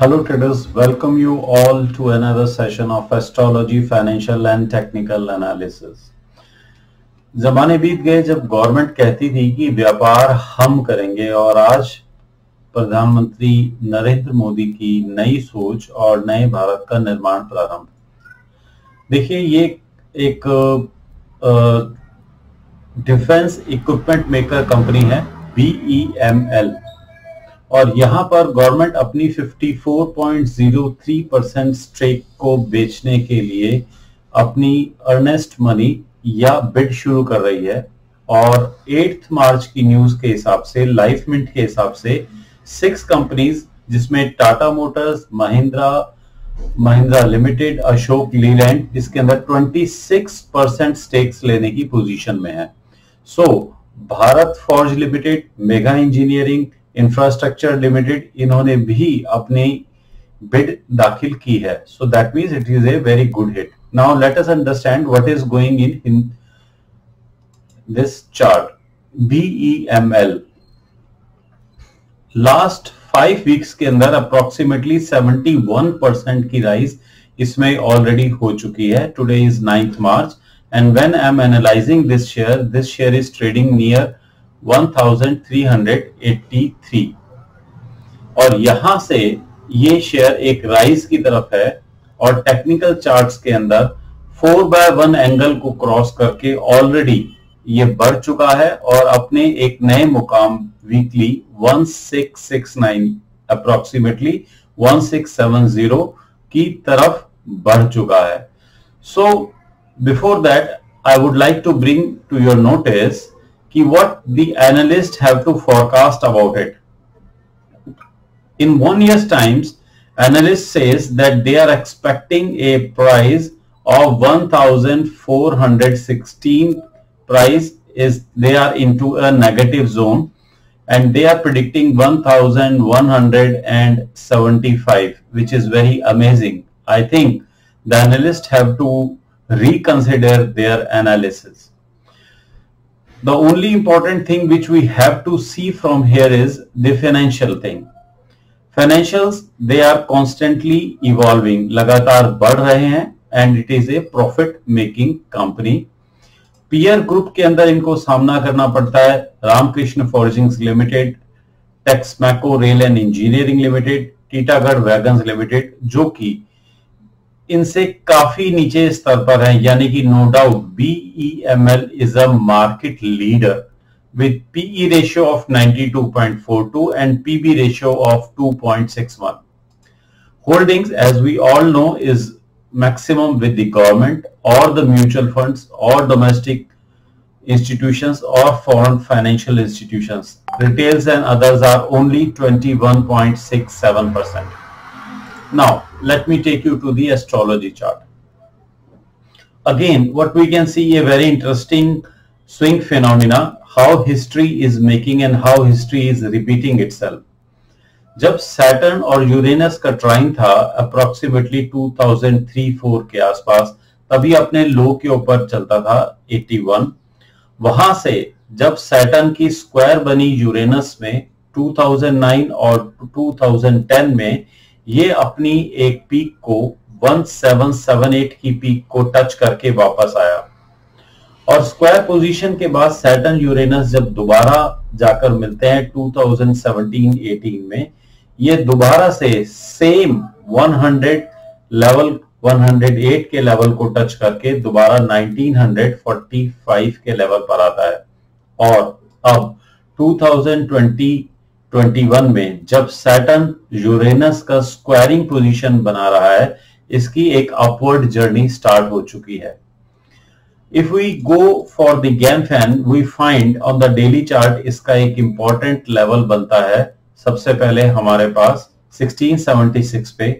Hello traders, welcome you all to another session of astrology, financial and technical analysis. जमाने बीत गए जब government कहती थी कि व्यापार हम करेंगे और आज प्रधानमंत्री नरेंद्र मोदी की नई सोच और नए भारत का निर्माण प्रारंभ। देखिए ये एक डिफेंस इक्विपमेंट मेकर कंपनी है बीईएमएल और यहाँ पर गवर्नमेंट अपनी 54.03 परसेंट स्ट्रेक को बेचने के लिए अपनी अर्नेस्ट मनी या बिड शुरू कर रही है। और एट्थ मार्च की न्यूज़ के हिसाब से लाइफ मिंट के हिसाब से सिक्स कंपनीज़ जिसमें Tata motors Mahindra Mahindra limited Ashok Leyland इसके अंदर 26 परसेंट स्टेक्स लेने की पोजीशन में है। So so, Bharat forge limited mega engineering infrastructure limited इन्होंने भी अपनी बिड दाखिल की है so that means it is a very good hit Now let us understand what is going in, in this chart. BEML. Last five weeks के अंदर approximately 71 percent की rise इसमें ऑलरेडी हो चुकी है today is ninth March and when I am analyzing this share this share is trading near 1383 और यहाँ से ये शेयर एक राइज की तरफ़ है और टेक्निकल चार्ट्स के अंदर फोर बाय वन एंगल को क्रॉस करके ऑलरेडी ये बढ़ चुका है और अपने एक नए मुकाम वीकली 1669 अप्रोक्सीमेटली 1670 की तरफ़ बढ़ चुका है। So before that I would like to bring to your notice what the analysts have to forecast about it. In one year's times, analyst says that they are expecting a price of 1416 price is they are into a negative zone and they are predicting 1175 which is very amazing. I think the analysts have to reconsider their analysis. The only important thing which we have to see from here is the financial thing. Financials they are constantly evolving लगातार बढ़ रहे हैं and it is a profit making company peer group के अंदर इनको सामना करना पड़ता है. Ramakrishna forgings limited Texmaco rail and engineering limited Titagarh wagon limited जो कि इनसे काफ़ी नीचे स्तर पर है, यानी कि no doubt B M L is a market leader with PE ratio of 92.42 and PB ratio of 2.61 holdings as we all know is maximum with the government और द म्यूचुअल फंड और डोमेस्टिक इंस्टीट्यूशन और foreign financial institution retails and others are only 21.67 percent Now, let me take you to the astrology chart. Again, what we can see a very interesting swing phenomena how history is making and how history is repeating itself. जब Saturn और Uranus का trine था approximately 2003-4 के आसपास तभी अपने लो के ऊपर चलता था 81 वहाँ से जब सैटर्न की स्क्वायर बनी यूरेनस में 2009 और 2010 में ये अपनी एक पीक को 1778 की पीक को टच करके वापस आया। और स्क्वायर पोजीशन के बाद सैटर्न यूरेनस जब दोबारा जाकर मिलते हैं 2017-18 में, ये दोबारा से सेम 100 लेवल 108 के लेवल को टच करके दोबारा 1945 के लेवल पर आता है। और अब 2020-21 में जब सैटर्न यूरेनस का स्क्वायरिंग पोजीशन बना रहा है इसकी एक अपवर्ड जर्नी स्टार्ट हो चुकी है। If we go for the GAMFAN, we find on the daily chart इसका एक इंपॉर्टेंट लेवल बनता है सबसे पहले हमारे पास 1676 पे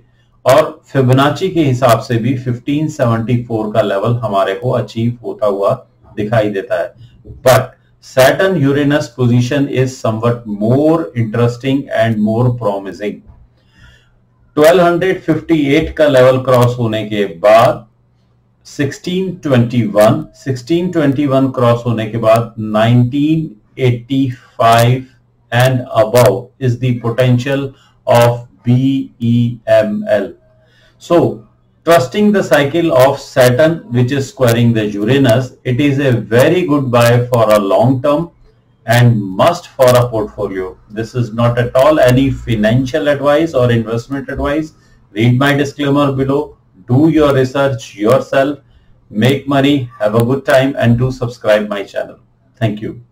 और फिबोनाची के हिसाब से भी 1574 का लेवल हमारे को अचीव होता हुआ दिखाई देता है। But Saturn Uranus position is somewhat more interesting and more promising. 1258 का लेवल क्रॉस होने के बाद 1621 1621 क्रॉस होने के बाद 1985 and above is the potential of BEML. So trusting the cycle of Saturn which is squaring the Uranus, it is a very good buy for a long term and must for a portfolio. This is not at all any financial advice or investment advice. Read my disclaimer below. Do your research yourself. Make money, have a good time and do subscribe my channel. Thank you.